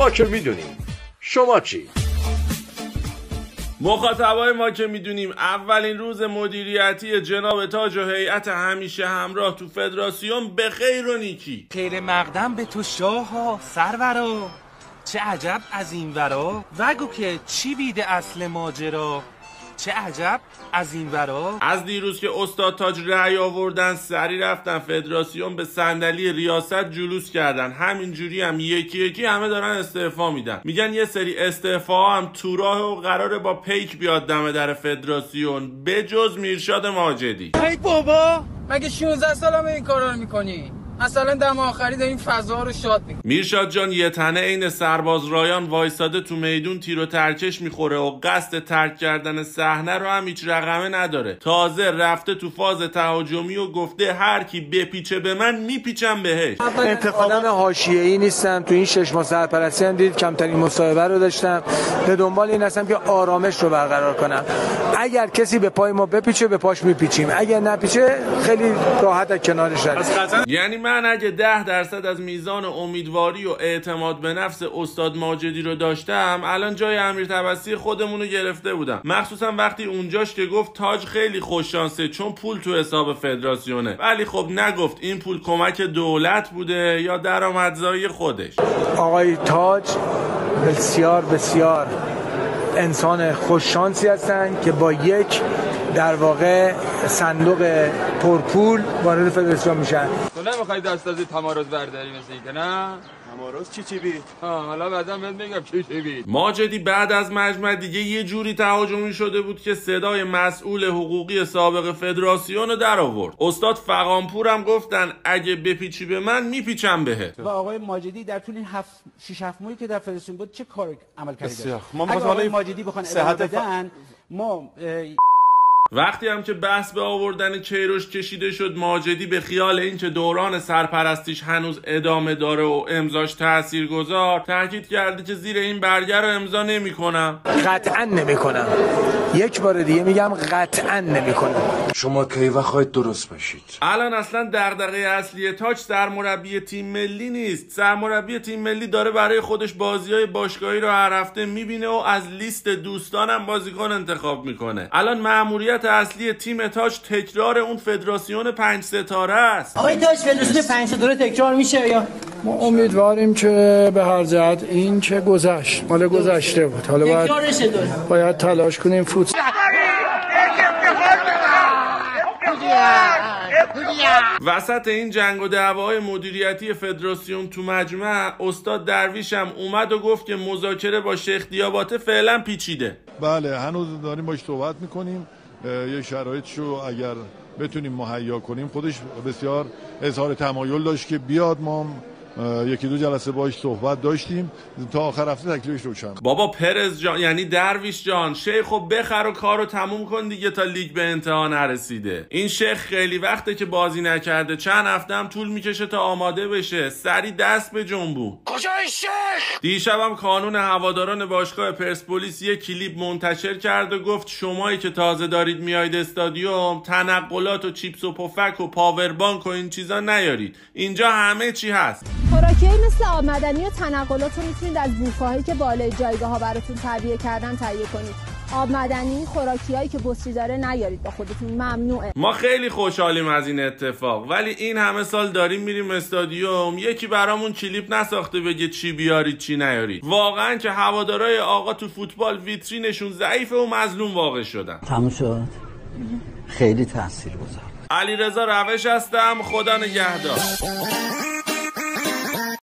ما که می‌دونیم. شما چی؟ مخاطبای ما که می‌دونیم اولین روز مدیریتی جناب تاج و هیئت همیشه همراه تو فدراسیون به خیر و نیکی. خیر مقدم به تو شاه سرورا. چه عجب از این ورا. وگو که چی بیده اصل ماجرا. چه عجب. از این ورا. از دیروز که استاد تاج رأی آوردن سری رفتن فدراسیون به صندلی ریاست جلوس کردن. همینجوری هم یکی یکی همه دارن استعفا میدن. میگن یه سری استعفا هم تو راه و قراره با پیک بیاد دم در فدراسیون. به جز میرشاد ماجدی. ای بابا مگه 16 سالمه این کارا رو می‌کنی؟ مثلا دم آخری داریم فضا رو شاد می‌کنیم. میرشاد جان یه تنه عین سرباز رایان وایساده تو میدون تیر و ترکش می‌خوره و قصد ترک کردن صحنه رو هم هیچ رقمه نداره. تازه رفته تو فاز تهاجمی و گفته هر کی بپیچه به من میپیچم بهش. آدم حاشیه‌ای نیستم تو این شش ماه سرپرستی هم دید کمترین مصاحبه رو داشتم به دنبال این هستم که آرامش رو برقرار کنم اگر کسی به پای ما بپیچه به پاش میپیچیم. اگر نپیچه خیلی راحت از کنارش رد یعنی من اگه ده درصد از میزان امیدواری و اعتماد به نفس استاد ماجدی رو داشتم الان جای امیر تبسی خودمون رو گرفته بودم. مخصوصا وقتی اونجاش که گفت تاج خیلی خوششانسه چون پول تو حساب فدراسیونه. ولی خب نگفت این پول کمک دولت بوده یا درآمدزایی خودش. آقای تاج بسیار بسیار انسان خوششانسی هستند که با یک در واقع صندوق پرپول وارد فدراسیون میشن. تو نمی‌خوای دست از تمارز برداری مثل این که نه؟ تمارز چی چی بید آه حالا بعدا بهت میگم چی چی بید ماجدی بعد از مجمع دیگه یه جوری تهاجمی شده بود که صدای مسئول حقوقی سابق فدراسیون رو در آورد. استاد فقامپور هم گفتن اگه بپیچی به من میپیچم بهت. و آقای ماجدی در طول این هفت شش هفت ماهی که در فدراسیون بود چه کار عمل کرده ما آقای ماجدی بخوان صحت ادامه بدن ما وقتی هم که بحث به آوردن کیروش کشیده شد ماجدی به خیال اینکه دوران سرپرستیش هنوز ادامه داره و امضاش تأثیر گذار تاکید کرده که زیر این برگر رو امضا نمی‌کنم. قطعا نمی‌کنم. یک بار دیگه میگم قطعا نمی‌کنم. شما کی وقت خواهید درست بشید الان اصلا دغدغه اصلی تاج سرمربی تیم ملی نیست. سرمربی تیم ملی داره برای خودش بازی های باشگاهی رو هر هفته می‌بینه و از لیست دوستانم بازیکن انتخاب می‌کنه. الان مأموریت اصلی تیم تاج تکرار اون فدراسیون پنج ستاره است. آقای تاج فدراسیون پنج ستاره تکرار میشه یا؟ ما امیدواریم که به هر جهت این که گذشت مال گذشته بود. حالا باید باید تلاش کنیم فوت. وسط این جنگ و دعواهای مدیریتی فدراسیون تو مجمع استاد درویش هم اومد و گفت که مذاکره با شیخ دیاباته فعلا پیچیده. بله هنوز داریم باش صحبت می‌کنیم. یه شرایطشو اگر بتونیم مهیا کنیم خودش بسیار اظهار تمایل داشت که بیاد ما یکی دو جلسه باش صحبت داشتیم. تا آخر هفته تکلیفش روشن بابا پرز جان یعنی درویش جان شیخ خب بخر و کارو تموم کن دیگه تا لیگ به انتها نرسیده. این شیخ خیلی وقته که بازی نکرده. چند هفته هم طول می‌کشه تا آماده بشه. سری دست به جنبون کجای شیخ؟ دیشبم کانون هواداران باشگاه پرسپولیس یه کلیپ منتشر کرد و گفت شمایی که تازه دارید میاید استادیوم تنقلات و چیپس و پفک و پاوربانک و این چیزا نیارید. اینجا همه چی هست. خوراکیایی مثل آب مدنی و تنقلات رو می‌تونید از بوفه‌هایی که بالای جایگاه ها براتون تهیه کردن تهیه کنید. آب مدنی خوراکیایی که بطری داره نیارید با خودتون ممنوعه. ما خیلی خوشحالیم از این اتفاق ولی این همه سال داریم میریم استادیوم. یکی برامون کلیپ نساخته بگه چی بیارید چی نیارید. واقعا که هوادارای آقا تو فوتبال ویترینشون ضعیفه و مظلوم واقع شدن. تموم شد. خیلی تاثیر گذار علی رضا روش هستم. خدا نگهدار.